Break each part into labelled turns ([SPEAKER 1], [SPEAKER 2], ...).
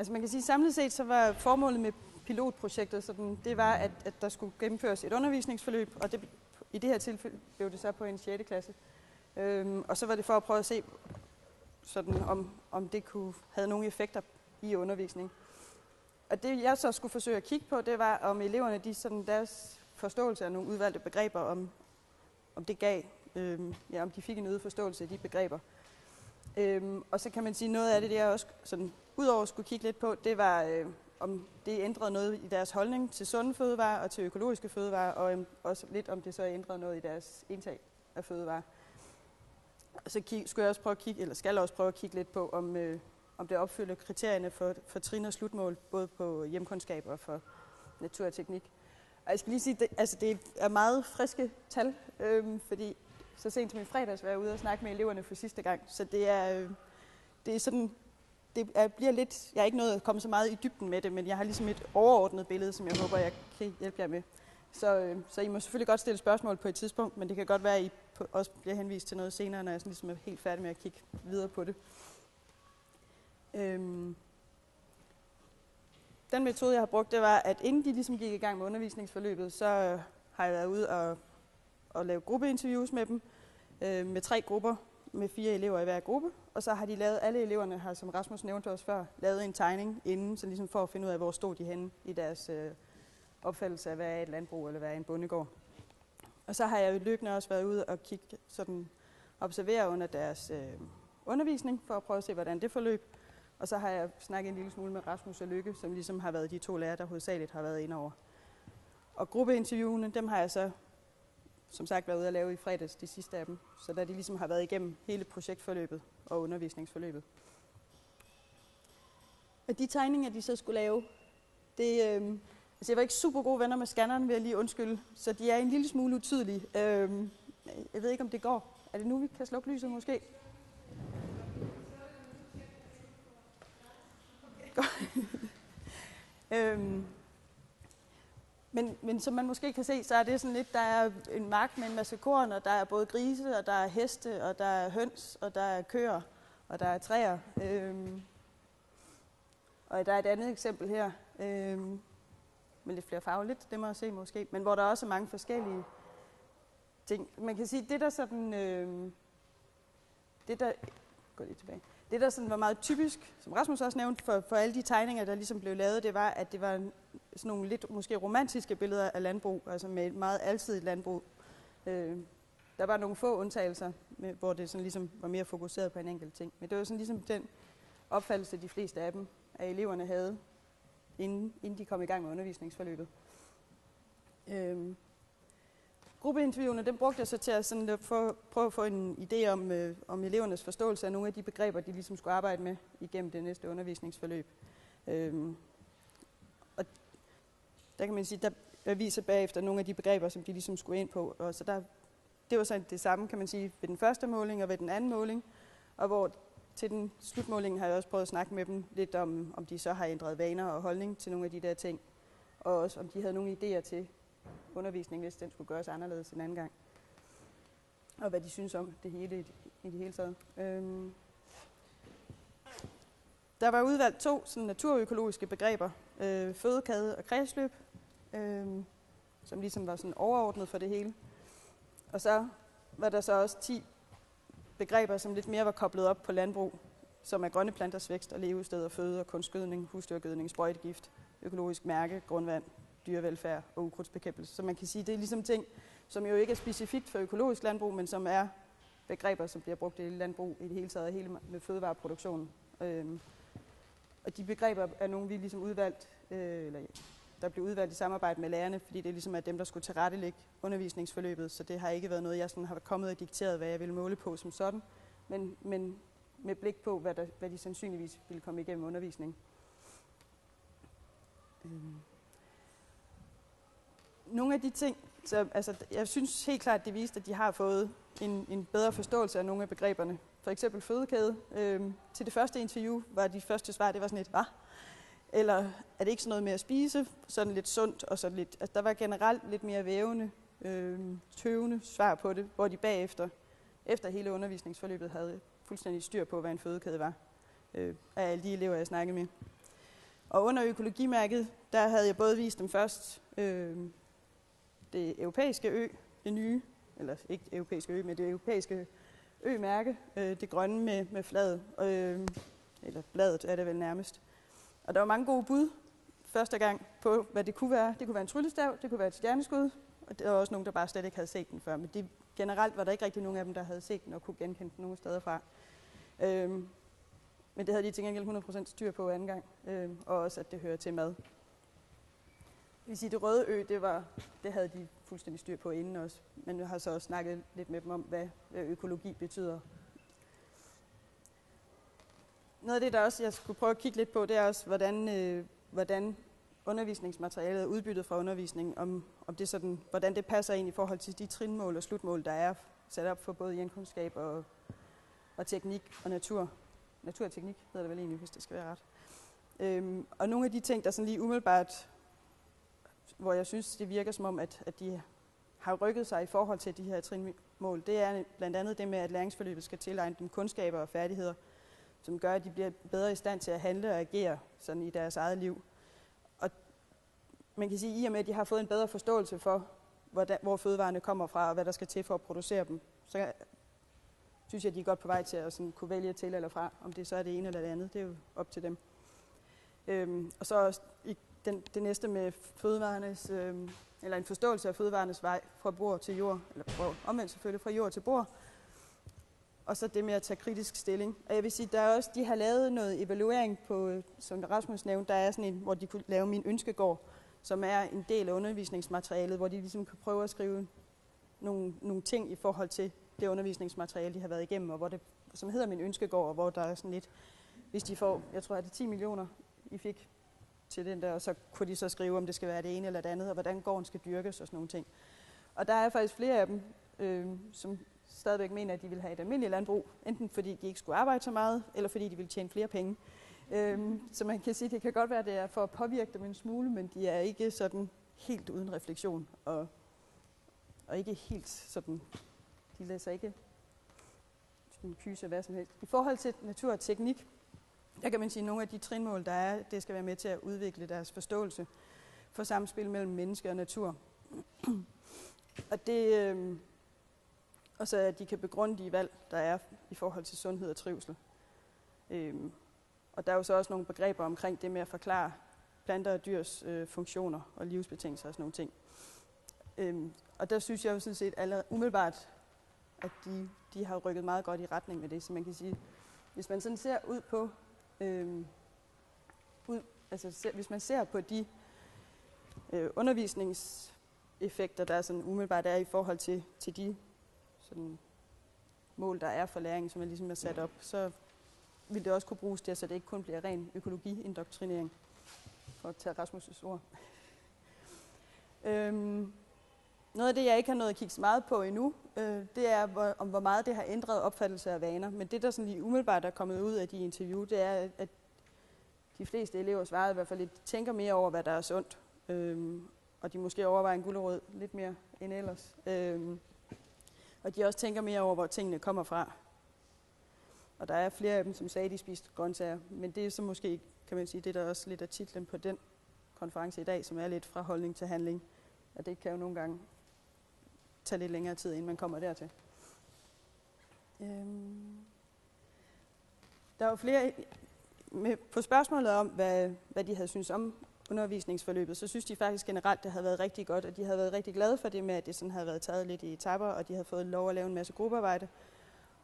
[SPEAKER 1] Altså man kan sige, samlet set så var formålet med pilotprojektet sådan, det var, at, at der skulle gennemføres et undervisningsforløb, og det, i det her tilfælde blev det så på en 6. klasse. Øhm, og så var det for at prøve at se, sådan, om, om det kunne have nogle effekter i undervisning. Og det jeg så skulle forsøge at kigge på, det var, om eleverne de, sådan, deres forståelse af nogle udvalgte begreber, om, om det gav, øhm, ja, om de fik en øget forståelse af de begreber. Øhm, og så kan man sige, noget af det, det er også sådan, udover skulle kigge lidt på, det var, øh, om det ændrede noget i deres holdning til sunde fødevarer og til økologiske fødevarer, og øh, også lidt om det så ændrede noget i deres indtag af fødevarer. Og så kig, skulle jeg også prøve at kigge, eller skal også prøve at kigge lidt på, om, øh, om det opfylder kriterierne for, for trin og slutmål, både på hjemkundskab og for natur og teknik. Og jeg skal lige sige, det, altså det er meget friske tal, øh, fordi så sent som i fredags var jeg ude og snakke med eleverne for sidste gang, så det er, øh, det er sådan, det jeg bliver lidt, jeg er ikke nået at komme så meget i dybden med det, men jeg har ligesom et overordnet billede, som jeg håber, jeg kan hjælpe jer med. Så, øh, så I må selvfølgelig godt stille spørgsmål på et tidspunkt, men det kan godt være, at I på, også bliver henvist til noget senere, når jeg sådan ligesom er helt færdig med at kigge videre på det. Øhm. Den metode, jeg har brugt, det var, at inden de ligesom gik i gang med undervisningsforløbet, så øh, har jeg været ude og, og lave gruppeinterviews med dem, øh, med tre grupper, med fire elever i hver gruppe, og så har de lavet, alle eleverne har, som Rasmus nævnte os før, lavet en tegning inden, så ligesom for at finde ud af, hvor stod de henne i deres øh, opfattelse af, hvad er et landbrug, eller hvad er en bondegård. Og så har jeg jo løbende også været ude og kigge, sådan, observere under deres øh, undervisning, for at prøve at se, hvordan det forløb. Og så har jeg snakket en lille smule med Rasmus og Lykke, som ligesom har været de to lærere, der hovedsageligt har været indover. Og gruppeinterviewene, dem har jeg så som sagt været ude at lave i fredags, de sidste af dem. Så da de ligesom har været igennem hele projektforløbet og undervisningsforløbet. Og de tegninger, de så skulle lave, det, øh, altså jeg var ikke super gode venner med scanneren, vil jeg lige undskylde, så de er en lille smule utydelige. Øh, jeg ved ikke, om det går. Er det nu, vi kan slukke lyset måske? øhm, men, men som man måske kan se, så er det sådan lidt, der er en mark med en masse korn, og der er både grise, og der er heste, og der er høns, og der er køer, og der er træer. Øhm, og der er et andet eksempel her, øhm, med lidt flere farver, lidt det må jeg se måske, men hvor der også er mange forskellige ting. Man kan sige, det der sådan, øhm, det der, gå lige tilbage. Det, der sådan var meget typisk, som Rasmus også nævnte, for, for alle de tegninger, der ligesom blev lavet, det var, at det var sådan nogle lidt måske romantiske billeder af landbrug, altså med et meget alsidigt landbrug. Øh, der var nogle få undtagelser, med, hvor det sådan ligesom var mere fokuseret på en enkelt ting. Men det var sådan ligesom den opfattelse, de fleste af dem, af eleverne havde, inden, inden de kom i gang med undervisningsforløbet. Øh, Gruppeinterviewene, dem brugte jeg så til at, sådan at få, prøve at få en idé om, øh, om elevernes forståelse af nogle af de begreber, de ligesom skulle arbejde med igennem det næste undervisningsforløb. Øhm, og der kan man sige, der jeg viser bagefter nogle af de begreber, som de ligesom skulle ind på. Og så der, det var så det samme, kan man sige, ved den første måling og ved den anden måling. Og hvor til den slutmåling har jeg også prøvet at snakke med dem lidt om, om de så har ændret vaner og holdning til nogle af de der ting. Og også om de havde nogle idéer til, undervisning, hvis den skulle gøres anderledes en anden gang. Og hvad de synes om det hele i, i det hele taget. Øhm. Der var udvalgt to sådan, naturøkologiske begreber, øh, fødekæde og kredsløb, øh, som ligesom var sådan overordnet for det hele. Og så var der så også 10 begreber, som lidt mere var koblet op på landbrug, som er grønne planters vækst og levested og føde og kunstgødning, husdyrgødning, sprøjtegift, økologisk mærke, grundvand, dyrevelfærd og ukrudtsbekæmpelse. Så man kan sige, det er ligesom ting, som jo ikke er specifikt for økologisk landbrug, men som er begreber, som bliver brugt i landbrug i det hele taget, hele med fødevareproduktionen. Øhm, og de begreber er nogle, vi ligesom udvalgt, øh, eller der blev udvalgt i samarbejde med lærerne, fordi det ligesom er dem, der skulle tilrettelægge undervisningsforløbet, så det har ikke været noget, jeg sådan har kommet og dikteret, hvad jeg ville måle på som sådan, men, men med blik på, hvad, der, hvad de sandsynligvis ville komme igennem undervisning. Øhm nogle af de ting, så, altså, jeg synes helt klart, at det viste, at de har fået en, en bedre forståelse af nogle af begreberne. For eksempel fødekæde. Øhm, til det første interview var de første svar, det var sådan et, hvad? Eller er det ikke sådan noget med at spise? Sådan lidt sundt og sådan lidt. Altså, der var generelt lidt mere vævende, øhm, tøvende svar på det, hvor de bagefter, efter hele undervisningsforløbet, havde fuldstændig styr på, hvad en fødekæde var. Øh, af alle de elever, jeg snakkede med. Og under økologimærket, der havde jeg både vist dem først øh, det europæiske ø, det nye, eller ikke europæiske ø, men det europæiske ø-mærke, øh, det grønne med, med fladet, øh, eller bladet er det vel nærmest. Og der var mange gode bud første gang på, hvad det kunne være. Det kunne være en tryllestav, det kunne være et stjerneskud, og der var også nogen, der bare slet ikke havde set den før. Men det, generelt var der ikke rigtig nogen af dem, der havde set den og kunne genkende den nogen steder fra. Øhm, men det havde de til gengæld 100% styr på anden gang, øhm, og også at det hører til mad vil sige, det røde ø, det, var, det havde de fuldstændig styr på inden også. Men jeg har så også snakket lidt med dem om, hvad, hvad økologi betyder. Noget af det, der også jeg skulle prøve at kigge lidt på, det er også, hvordan, øh, hvordan undervisningsmaterialet er udbyttet fra undervisningen, om, om det sådan, hvordan det passer ind i forhold til de trinmål og slutmål, der er sat op for både hjemkundskab og, og teknik og natur. Naturteknik hedder det vel egentlig, hvis det skal være ret. Øhm, og nogle af de ting, der sådan lige umiddelbart, hvor jeg synes, det virker som om, at, at de har rykket sig i forhold til de her trinmål, det er blandt andet det med, at læringsforløbet skal tilegne dem kundskaber og færdigheder, som gør, at de bliver bedre i stand til at handle og agere sådan i deres eget liv Og man kan sige, at i og med, at de har fået en bedre forståelse for, hvordan, hvor fødevarene kommer fra, og hvad der skal til for at producere dem, så synes jeg, at de er godt på vej til at sådan, kunne vælge til eller fra. Om det så er det ene eller det andet, det er jo op til dem. Øhm, og så også i den, det næste med fødevarenes, øh, eller en forståelse af fødevarenes vej fra bord til jord, eller omvendt selvfølgelig fra jord til bord. Og så det med at tage kritisk stilling. Og jeg vil sige, der er også, de har lavet noget evaluering på, som Rasmus nævnte, der er sådan en, hvor de kunne lave min ønskegård, som er en del af undervisningsmaterialet, hvor de ligesom kan prøve at skrive nogle, nogle ting i forhold til det undervisningsmateriale, de har været igennem, og hvor det, som hedder Min Ønskegård, og hvor der er sådan lidt, hvis de får, jeg tror, at det er 10 millioner, I fik til den der, og så kunne de så skrive, om det skal være det ene eller det andet, og hvordan gården skal dyrkes og sådan nogle ting. Og der er faktisk flere af dem, øh, som stadigvæk mener, at de vil have et almindeligt landbrug, enten fordi de ikke skulle arbejde så meget, eller fordi de vil tjene flere penge. Øhm, så man kan sige, det kan godt være, at det er for at påvirke dem en smule, men de er ikke sådan helt uden refleksion, og, og ikke helt sådan, de læser ikke sådan kyse hvad som helst. I forhold til natur og teknik, der kan man sige, at nogle af de trinmål, der er, det skal være med til at udvikle deres forståelse for samspil mellem menneske og natur. og det, øh, og så at de kan begrunde de valg, der er i forhold til sundhed og trivsel. Øh, og der er jo så også nogle begreber omkring det med at forklare planter og dyrs øh, funktioner og livsbetingelser og sådan nogle ting. Øhm, og der synes jeg jo sådan set allerede umiddelbart, at de, de har rykket meget godt i retning med det. Så man kan sige, hvis man sådan ser ud på, øhm, ud, altså hvis man ser på de øh, undervisningseffekter, der er sådan umiddelbart er i forhold til, til de sådan, mål, der er for læring, som er ligesom er sat op, så vil det også kunne bruges til, så det ikke kun bliver ren økologi-indoktrinering, for at tage Rasmus' ord. øhm, noget af det, jeg ikke har nået at kigge så meget på endnu, øh, det er, hvor, om hvor meget det har ændret opfattelse af vaner. Men det, der sådan lige umiddelbart er kommet ud af de interview, det er, at de fleste elever svarede i hvert fald at de tænker mere over, hvad der er sundt. Øhm, og de måske overvejer en gulerod lidt mere end ellers. Øhm, og de også tænker mere over, hvor tingene kommer fra. Og der er flere af dem, som sagde, at de spiste grøntsager. Men det er så måske, kan man sige, det der også lidt af titlen på den konference i dag, som er lidt fra holdning til handling. Og det kan jo nogle gange tage lidt længere tid, inden man kommer dertil. Øhm. Der var flere med, på spørgsmålet om, hvad, hvad de havde synes om undervisningsforløbet, så synes de faktisk generelt, det havde været rigtig godt, og de havde været rigtig glade for det med, at det sådan havde været taget lidt i etapper, og de havde fået lov at lave en masse gruppearbejde.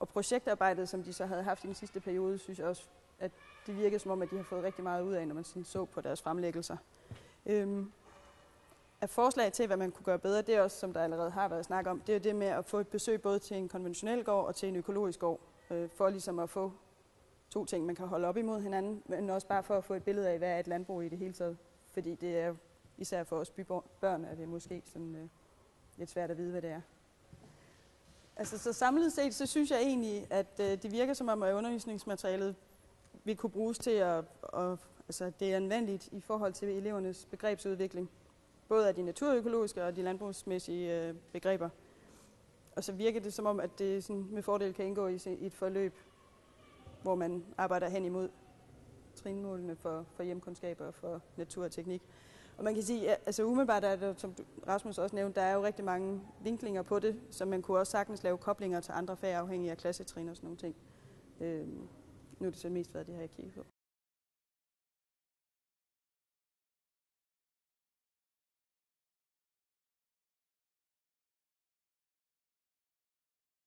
[SPEAKER 1] Og projektarbejdet, som de så havde haft i den sidste periode, synes jeg også, at det virkede som om, at de har fået rigtig meget ud af, når man sådan så på deres fremlæggelser. Øhm, af forslag til, hvad man kunne gøre bedre, det er også, som der allerede har været snak om, det er det med at få et besøg både til en konventionel gård og til en økologisk gård, øh, for ligesom at få to ting, man kan holde op imod hinanden, men også bare for at få et billede af, hvad er et landbrug i det hele taget. Fordi det er især for os bybørn, er det måske sådan, øh, lidt svært at vide, hvad det er. Altså, så samlet set, så synes jeg egentlig, at øh, det virker som om, at undervisningsmaterialet vil kunne bruges til at, og, altså, det er anvendeligt i forhold til elevernes begrebsudvikling. Både af de naturøkologiske og de landbrugsmæssige øh, begreber. Og så virker det som om, at det sådan, med fordel kan indgå i, i et forløb, hvor man arbejder hen imod trinmålene for, for hjemkundskaber og for natur og teknik. Og man kan sige, at altså umiddelbart er der, som Rasmus også nævnte, der er jo rigtig mange vinklinger på det, så man kunne også sagtens lave koblinger til andre fag afhængig af klassetrin og sådan nogle ting. Øhm, nu er det så mest været det her, jeg kigger på.